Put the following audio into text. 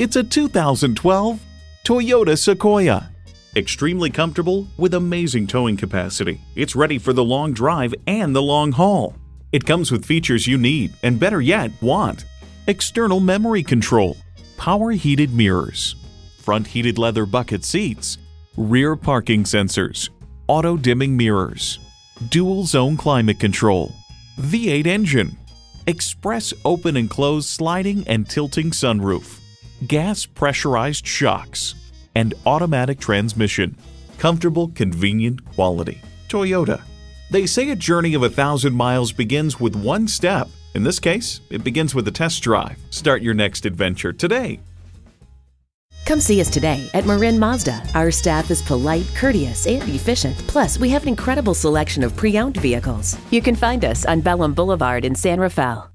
It's a 2012 Toyota Sequoia. Extremely comfortable with amazing towing capacity. It's ready for the long drive and the long haul. It comes with features you need and better yet, want. External memory control, power heated mirrors, front heated leather bucket seats, rear parking sensors, auto dimming mirrors, dual zone climate control, V8 engine, express open and close sliding and tilting sunroof, gas pressurized shocks, and automatic transmission. Comfortable, convenient quality. Toyota. They say a journey of a thousand miles begins with one step. In this case, it begins with a test drive. Start your next adventure today. Come see us today at Marin Mazda. Our staff is polite, courteous, and efficient. Plus, we have an incredible selection of pre owned vehicles. You can find us on Bellam Boulevard in San Rafael.